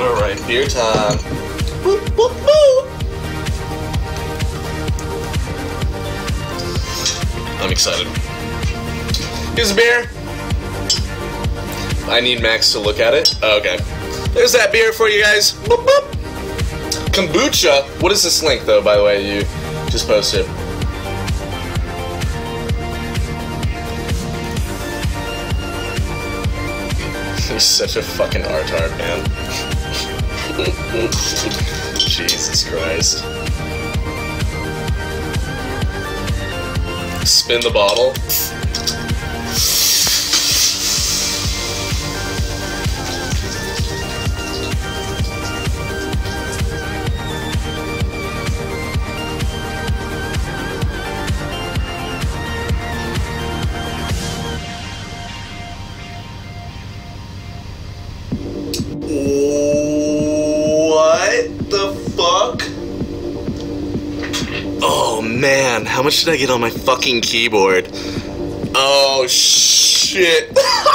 Alright, beer time. Boop, boop, boop. I'm excited. Here's a beer. I need Max to look at it. Oh, okay. There's that beer for you guys. Boop, boop. Kombucha. What is this link, though, by the way, you just posted? He's such a fucking artard, man. Jesus Christ. Spin the bottle. What the fuck? Oh man, how much did I get on my fucking keyboard? Oh shit.